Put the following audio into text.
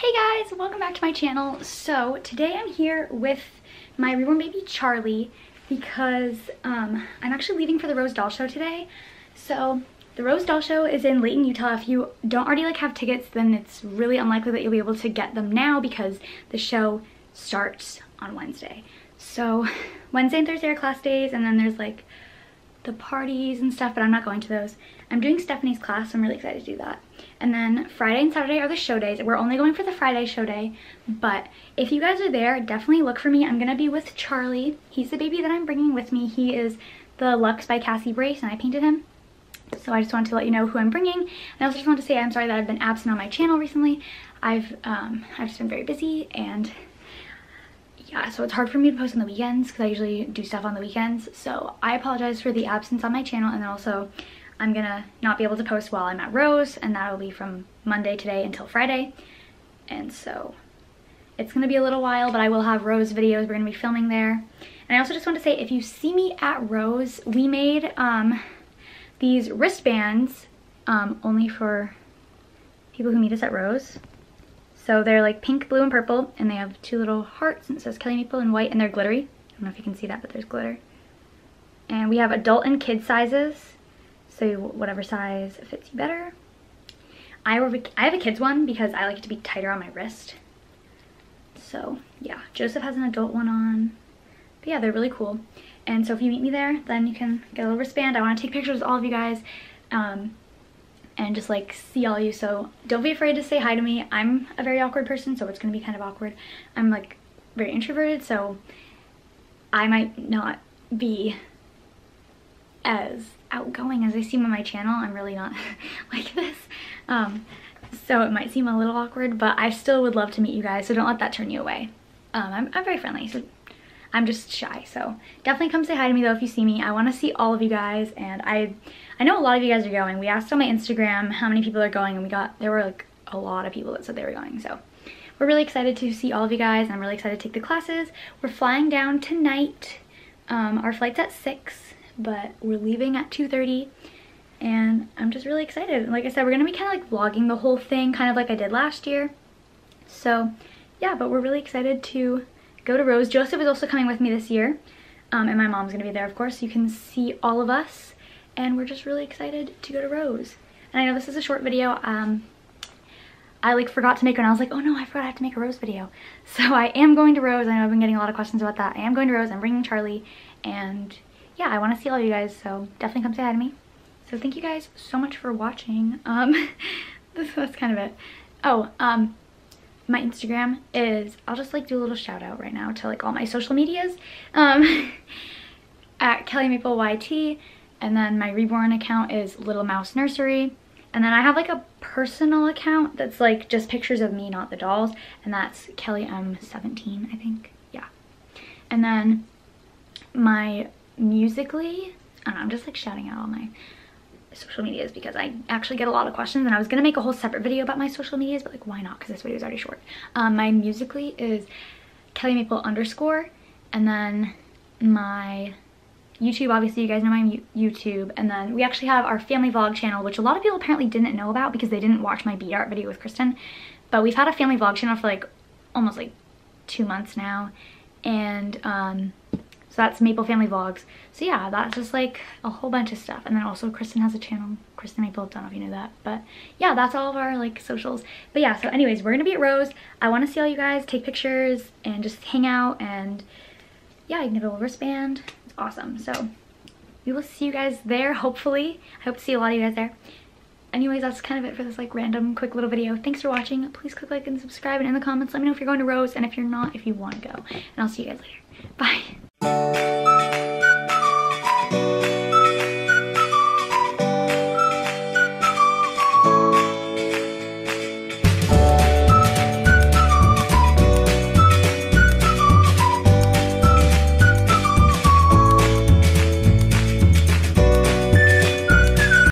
Hey guys, welcome back to my channel. So today I'm here with my reborn baby Charlie because um, I'm actually leaving for the Rose Doll Show today. So the Rose Doll Show is in Layton, Utah. If you don't already like have tickets, then it's really unlikely that you'll be able to get them now because the show starts on Wednesday. So Wednesday and Thursday are class days and then there's like the parties and stuff, but I'm not going to those. I'm doing Stephanie's class, so I'm really excited to do that. And then Friday and Saturday are the show days. We're only going for the Friday show day, but if you guys are there, definitely look for me. I'm gonna be with Charlie. He's the baby that I'm bringing with me. He is the Lux by Cassie Brace, and I painted him. So I just wanted to let you know who I'm bringing. And I also just want to say I'm sorry that I've been absent on my channel recently. I've um, I've just been very busy and yeah, so it's hard for me to post on the weekends because I usually do stuff on the weekends. So I apologize for the absence on my channel and then also I'm gonna not be able to post while I'm at Rose and that'll be from Monday today until Friday. And so it's gonna be a little while, but I will have Rose videos. We're gonna be filming there. And I also just want to say, if you see me at Rose, we made um, these wristbands um, only for people who meet us at Rose. So they're like pink, blue, and purple, and they have two little hearts, and it says Kelli Maple in white, and they're glittery. I don't know if you can see that, but there's glitter. And we have adult and kid sizes, so whatever size fits you better. I have, a, kid's one because I like it to be tighter on my wrist. So yeah, Joseph has an adult one on. But yeah, they're really cool. And so if you meet me there, then you can get a little wristband. I want to take pictures with all of you guys. Um, and just like see all you so don't be afraid to say hi to me. I'm a very awkward person so it's gonna be kind of awkward. I'm like very introverted so i might not be as outgoing as i seem on my channel. I'm really not like this um so it might seem a little awkward but i still would love to meet you guys so don't let that turn you away. Um i'm, I'm very friendly so I'm just shy. So definitely come say hi to me though if you see me. I want to see all of you guys and I I know a lot of you guys are going. We asked on my Instagram how many people are going and we got, there were like a lot of people that said they were going. So we're really excited to see all of you guys. I'm really excited to take the classes. We're flying down tonight. Um, our flight's at 6, but we're leaving at 2.30 and I'm just really excited. Like I said, we're going to be kind of like vlogging the whole thing, kind of like I did last year. So yeah, but we're really excited to go to Rose. Joseph is also coming with me this year. Um, and my mom's to be there, of course. You can see all of us and we're just really excited to go to Rose. And I know this is a short video. Um, I like forgot to make one. I was like, oh no, I forgot I have to make a Rose video. So I am going to Rose. I know I've been getting a lot of questions about that. I am going to Rose. I'm bringing Charlie. And yeah, I want to see all of you guys. So definitely come say hi to me. So thank you guys so much for watching. Um, this, that's kind of it. Oh, um, my Instagram is, I'll just like do a little shout out right now to like all my social medias. Um, at Kelli Maple YT. And then my reborn account is Little Mouse Nursery. And then I have like a personal account that's like just pictures of me, not the dolls. And that's Kelli M17, I think. Yeah. And then my Musical.ly, I don't know, I'm just like shouting out all my social medias because I actually get a lot of questions and I was gonna make a whole separate video about my social medias, but like why not? Because this video is already short. Um, my Musical.ly is Kelli Maple underscore and then my YouTube, obviously you guys know my YouTube, and then we actually have our family vlog channel, which a lot of people apparently didn't know about because they didn't watch my bead art video with Kristen, but we've had a family vlog channel for like almost like two months now, and um, that's Maple Family Vlogs. So yeah, that's just like a whole bunch of stuff, and then also Kristen has a channel, Kristen Maple, don't know if you knew that, but yeah, that's all of our like socials. But yeah, so anyways, we're gonna be at Rose. I wanna see all you guys, take pictures, and just hang out, and yeah, you can get a little wristband It's awesome. So we will see you guys there, hopefully. I hope to see a lot of you guys there. Anyways, that's kind of it for this like random quick little video. Thanks for watching. Please click like and subscribe and in the comments let me know if you're going to Rose and if you're not, if you want to go. And I'll see you guys later. Bye. Música